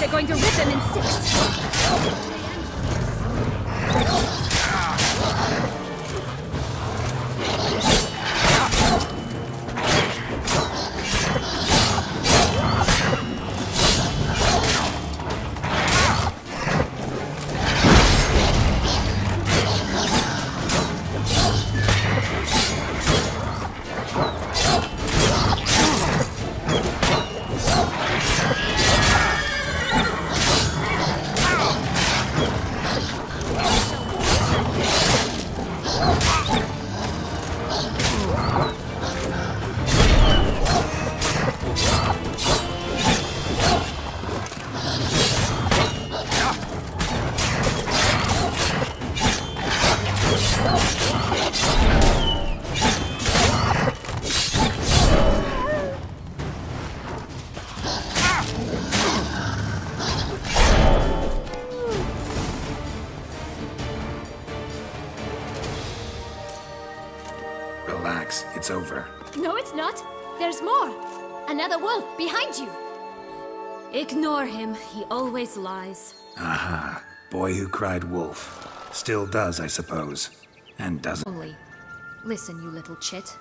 they're going to rip him in six. Relax, it's over. No, it's not. There's more. Another wolf behind you. Ignore him. He always lies. Aha. Boy who cried wolf. Still does, I suppose. And doesn't. Only. Listen, you little chit.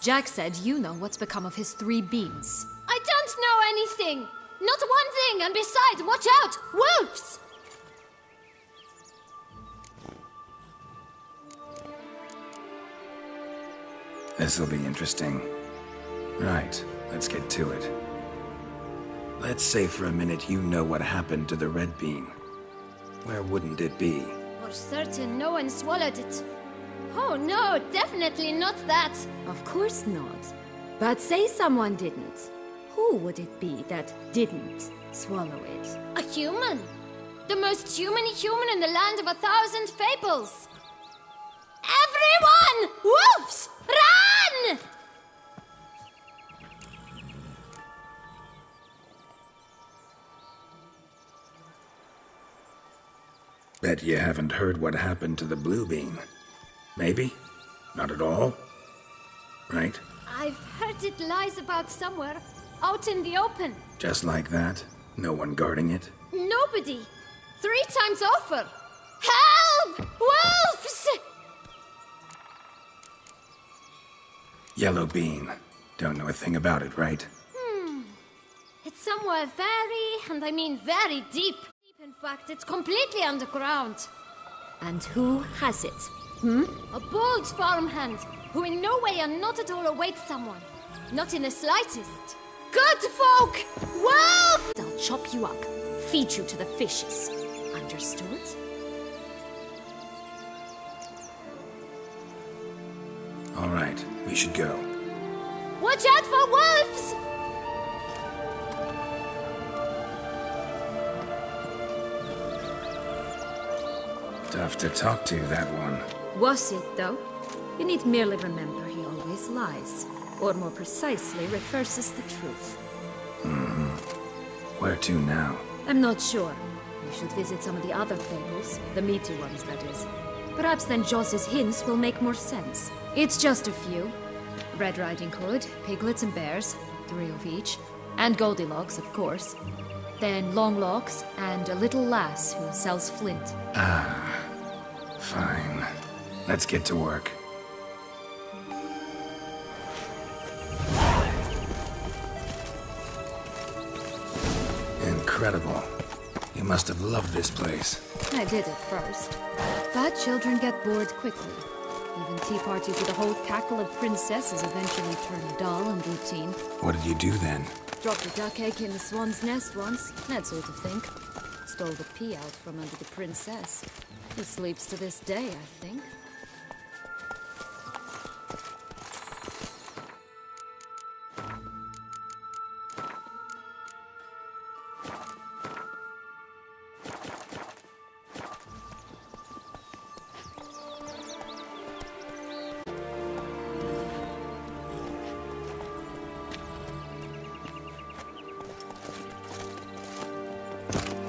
Jack said you know what's become of his three beans. I don't know anything! Not one thing, and besides, watch out! Wolves! This'll be interesting. Right, let's get to it. Let's say for a minute you know what happened to the Red Bean. Where wouldn't it be? For certain, no one swallowed it. Oh no, definitely not that. Of course not. But say someone didn't. Who would it be that didn't swallow it? A human. The most human human in the land of a thousand fables. Everyone! Wolves! Bet you haven't heard what happened to the Blue Bean. Maybe? Not at all? Right? I've heard it lies about somewhere, out in the open. Just like that? No one guarding it? Nobody. Three times over. Help! Wolves! Yellow Bean. Don't know a thing about it, right? Hmm. It's somewhere very, and I mean very deep. Deep, in fact, it's completely underground. And who has it? Hmm? A bold farmhand who in no way and not at all awaits someone. Not in the slightest. Good folk! Wolf! They'll chop you up, feed you to the fishes. Understood? All right, we should go. Watch out for wolves! Tough to talk to, that one. Was it, though? You need merely remember he always lies. Or more precisely, reverses the truth. Hmm. Where to now? I'm not sure. We should visit some of the other fables. The meaty ones, that is. Perhaps then Joss's hints will make more sense. It's just a few. Red Riding Hood, piglets and bears, three of each. And Goldilocks, of course. Then Longlocks, and a little lass who sells flint. Ah, fine. Let's get to work. Incredible. You must have loved this place. I did at first. But children get bored quickly. Even tea parties with a whole cackle of princesses eventually turn dull and routine. What did you do then? Dropped a duck egg in the swan's nest once, that sort of thing. Stole the pea out from under the princess. He sleeps to this day, I think. Bye.